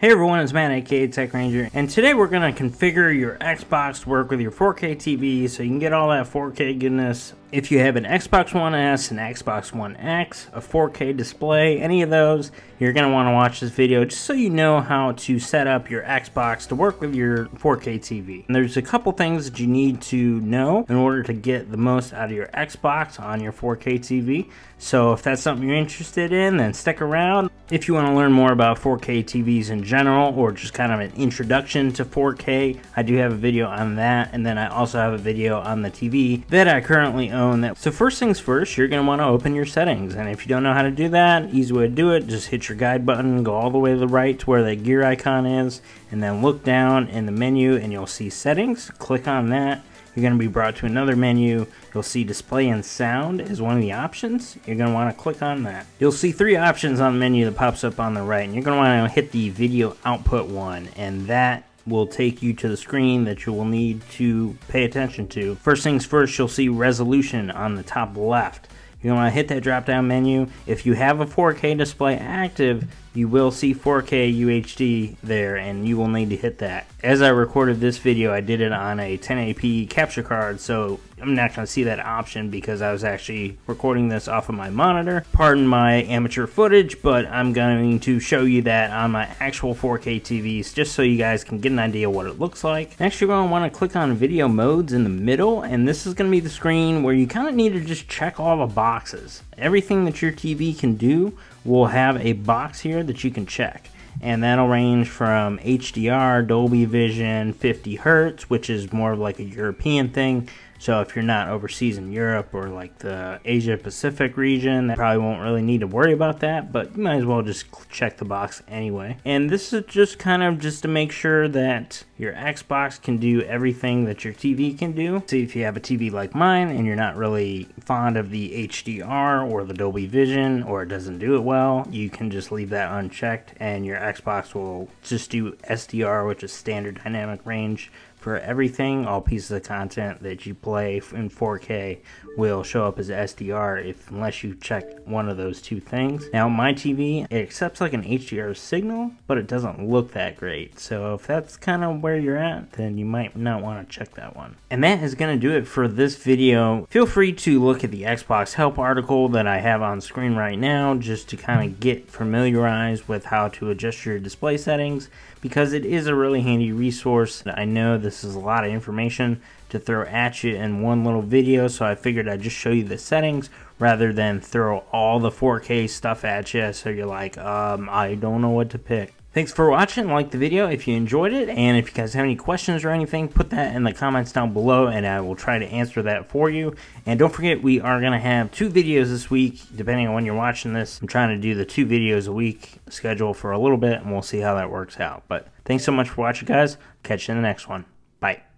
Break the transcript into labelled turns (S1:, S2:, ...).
S1: Hey everyone, it's Matt aka Tech Ranger, and today we're going to configure your Xbox to work with your 4K TV so you can get all that 4K goodness. If you have an Xbox One S, an Xbox One X, a 4K display, any of those, you're going to want to watch this video just so you know how to set up your Xbox to work with your 4K TV. And there's a couple things that you need to know in order to get the most out of your Xbox on your 4K TV. So if that's something you're interested in, then stick around. If you want to learn more about 4K TVs in general or just kind of an introduction to 4K, I do have a video on that. And then I also have a video on the TV that I currently own. That So first things first, you're going to want to open your settings. And if you don't know how to do that, easy way to do it, just hit your guide button, go all the way to the right to where the gear icon is, and then look down in the menu and you'll see settings. Click on that. You're going to be brought to another menu. You'll see display and sound is one of the options. You're going to want to click on that. You'll see three options on the menu that pops up on the right. And you're going to want to hit the video output one. And that will take you to the screen that you will need to pay attention to. First things first, you'll see resolution on the top left. You're going to hit that drop down menu. If you have a 4K display active, you will see 4K UHD there and you will need to hit that. As I recorded this video, I did it on a 1080p capture card, so I'm not going to see that option because I was actually recording this off of my monitor. Pardon my amateur footage, but I'm going to show you that on my actual 4K TVs just so you guys can get an idea what it looks like. Next, you're going to want to click on video modes in the middle, and this is going to be the screen where you kind of need to just check all the boxes. Everything that your TV can do will have a box here that you can check and that'll range from HDR, Dolby Vision, 50 hertz, which is more of like a European thing, so if you're not overseas in Europe or like the Asia Pacific region, that probably won't really need to worry about that, but you might as well just check the box anyway. And this is just kind of just to make sure that your Xbox can do everything that your TV can do. See if you have a TV like mine and you're not really fond of the HDR or the Dolby Vision or it doesn't do it well, you can just leave that unchecked and your Xbox will just do SDR, which is standard dynamic range for everything, all pieces of content that you play in 4K will show up as SDR if unless you check one of those two things. Now my TV, it accepts like an HDR signal, but it doesn't look that great. So if that's kind of where you're at, then you might not want to check that one. And that is going to do it for this video. Feel free to look at the Xbox help article that I have on screen right now just to kind of get familiarized with how to adjust your display settings because it is a really handy resource. I know this is a lot of information to throw at you in one little video, so I figured I'd just show you the settings rather than throw all the 4K stuff at you so you're like, um, I don't know what to pick. Thanks for watching. Like the video if you enjoyed it. And if you guys have any questions or anything, put that in the comments down below and I will try to answer that for you. And don't forget, we are going to have two videos this week, depending on when you're watching this. I'm trying to do the two videos a week schedule for a little bit and we'll see how that works out. But thanks so much for watching, guys. Catch you in the next one. Bye.